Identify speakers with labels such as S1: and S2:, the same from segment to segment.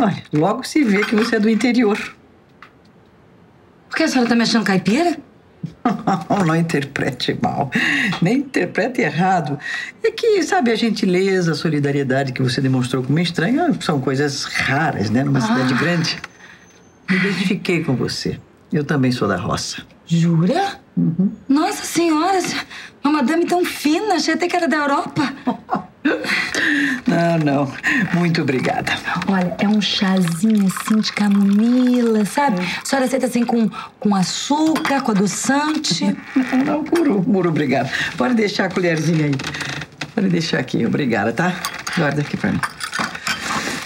S1: Olha, logo se vê que você é do interior.
S2: Por que a senhora tá me achando caipira?
S1: Não interprete mal, nem interprete errado. É que, sabe, a gentileza, a solidariedade que você demonstrou com uma estranha são coisas raras, né? Numa cidade grande. Me identifiquei com você. Eu também sou da roça.
S2: Jura? Nossa senhora, uma madame tão fina, achei até que era da Europa.
S1: Não, não. Muito obrigada.
S2: Olha, é um chazinho assim de camomila, sabe? A senhora aceita assim com, com açúcar, com adoçante.
S1: Não, não, puro, puro obrigado. Pode deixar a colherzinha aí. Pode deixar aqui, obrigada, tá? Guarda aqui pra mim.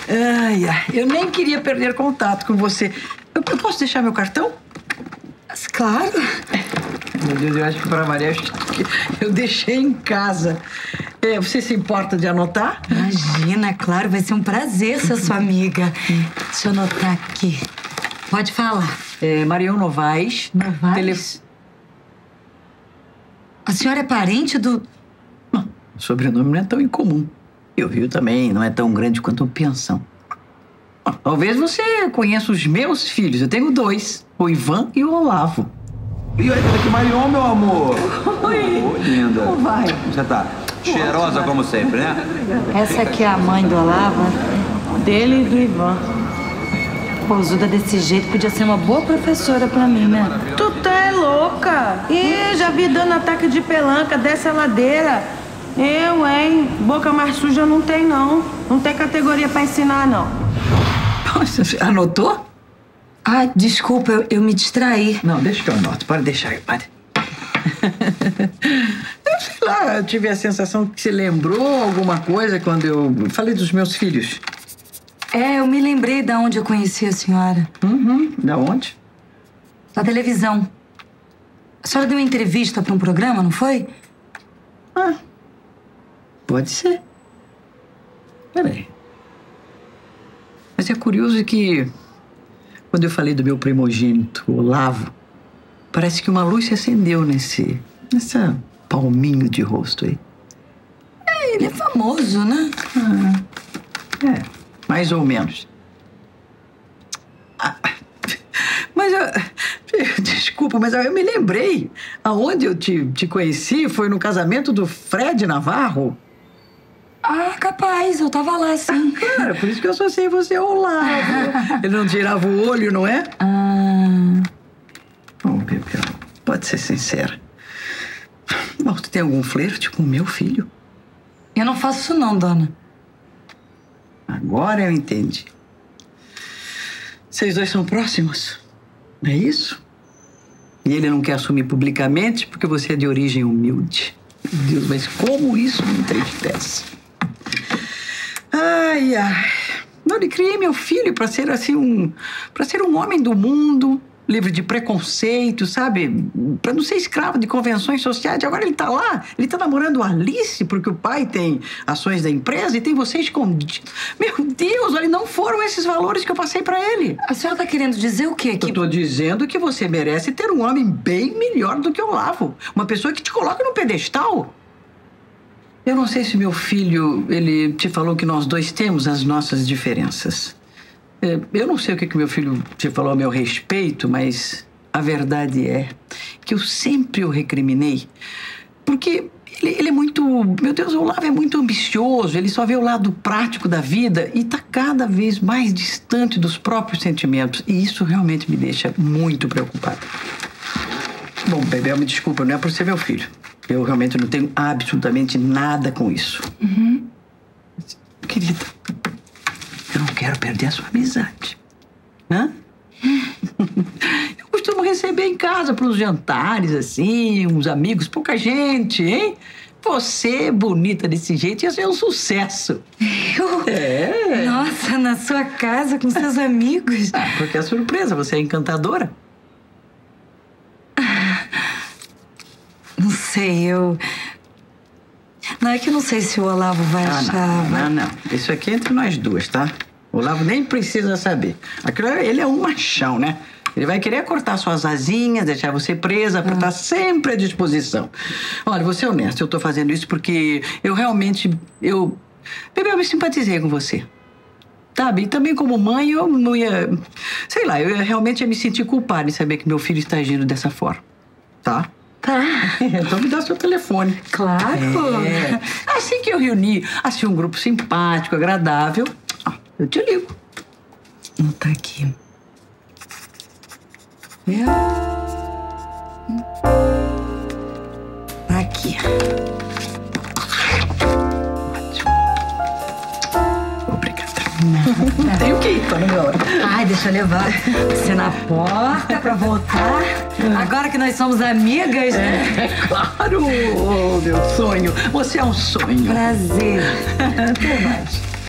S1: Ai, ai, eu nem queria perder contato com você. Eu, eu posso deixar meu cartão?
S2: Mas, Claro.
S1: Meu Deus, eu acho que para Maria eu deixei em casa. É, você se importa de anotar?
S2: Imagina, claro, vai ser um prazer ser sua amiga. Deixa eu anotar aqui. Pode falar.
S1: É, Marião Novaes.
S2: Novaes?
S1: Tele-
S2: A senhora é parente do.
S1: O sobrenome não é tão incomum. E o Rio também não é tão grande quanto o Pensão. Ah, Talvez você conheça os meus filhos. Eu tenho dois. O Ivan e o Olavo.
S3: E aí, que Marion, meu amor?
S1: Oi.
S3: Ô, linda.
S1: Como vai?
S3: Você tá cheirosa como sempre, né?
S4: Essa aqui é a mãe do Olava, dele e do Ivan.
S2: Pousuda desse jeito podia ser uma boa professora pra mim, né?
S4: Tu tá é louca? Ih, já vi dando ataque de pelanca dessa ladeira. Eu, hein? Boca mais suja não tem, não. Não tem categoria pra ensinar, não.
S1: Nossa, você anotou?
S2: Ai, desculpa, eu, eu me distraí.
S1: Não, deixa que eu anoto. Pode deixar aí, pode. sei lá, eu tive a sensação que você lembrou alguma coisa quando eu falei dos meus filhos.
S2: É, eu me lembrei da onde eu conheci a senhora.
S1: Uhum. Da onde?
S2: Na televisão. A senhora deu uma entrevista pra um programa, não foi?
S1: Ah, pode ser. Peraí. Mas é curioso que, quando eu falei do meu primogênito, o Olavo, parece que uma luz se acendeu nesse. nessa palminho de rosto aí.
S2: É, ele é famoso, né?
S1: É, mais ou menos. Ah, Mas eu. Desculpa, mas eu me lembrei. Aonde eu te, te conheci foi no casamento do Fred Navarro.
S2: Ah, capaz, eu tava lá, sim.
S1: Cara, por isso que eu associei você ao Olavo. Ele não tirava o olho, não é?
S2: Ah,
S1: Bom, Pepeu, pode ser sincera. Bom, tu tem algum flerte com o meu filho?
S2: eu não faço isso não, dona.
S1: Agora eu entendi. Vocês dois são próximos? Não é isso? E ele não quer assumir publicamente porque você é de origem humilde. Meu Deus, mas como isso me entristece? Ai, ai. Não, ele criei meu filho para ser assim um, para ser um homem do mundo, livre de preconceito, sabe? Para não ser escravo de convenções sociais. Agora ele tá lá, ele tá namorando Alice porque o pai tem ações da empresa e tem você escondido. Meu Deus, olha, não foram esses valores que eu passei para ele.
S2: A senhora tá querendo dizer o quê? Que...
S1: Eu tô dizendo que você merece ter um homem bem melhor do que o Lavo. Uma pessoa que te coloca no pedestal. Eu não sei se meu filho, ele te falou que nós dois temos as nossas diferenças. É, Eu não sei o que, que meu filho te falou a meu respeito, mas a verdade é que eu sempre o recriminei. Porque ele, ele é muito. Meu Deus, o Olavo é muito ambicioso, ele só vê o lado prático da vida e está cada vez mais distante dos próprios sentimentos. E isso realmente me deixa muito preocupado. Bom, Bebel, me desculpa, não é por ser meu filho. Eu realmente não tenho absolutamente nada com isso. Mas, Querida, eu perder a sua amizade. Hã? Eu costumo receber em casa para os jantares, assim, uns amigos, pouca gente, hein? Você, bonita desse jeito, ia ser um sucesso.
S2: Eu?
S1: É.
S2: Nossa, na sua casa, com seus amigos.
S1: Ah, porque é surpresa, você é encantadora.
S2: Não sei, eu... Não é que eu não sei se o Olavo vai
S1: Ah,
S2: achar...
S1: não, não, não. Isso aqui é entre nós duas, tá? O Olavo nem precisa saber. Aquilo, é- ele é um machão, né? Ele vai querer cortar suas asinhas, deixar você presa, pra estar sempre à disposição. Olha, vou ser honesto, eu tô fazendo isso porque eu realmente. Eu. Bebê, eu me simpatizei com você. Sabe? E também como mãe, eu não ia. Sei lá, eu ia, realmente ia me sentir culpada em saber que meu filho está agindo dessa forma. Tá?
S2: Tá.
S1: Então me dá seu telefone.
S2: Claro.
S1: É. Assim que eu reunir, assim, um grupo simpático, agradável, eu te ligo.
S2: Não tá aqui.
S1: É.
S2: Tá aqui.
S1: Obrigada. Tenho que ir, minha hora.
S2: Ai, deixa eu levar você na porta pra voltar. Agora que nós somos amigas, né?
S1: É claro, oh, meu sonho. Você é um sonho.
S2: Prazer.
S1: Até mais.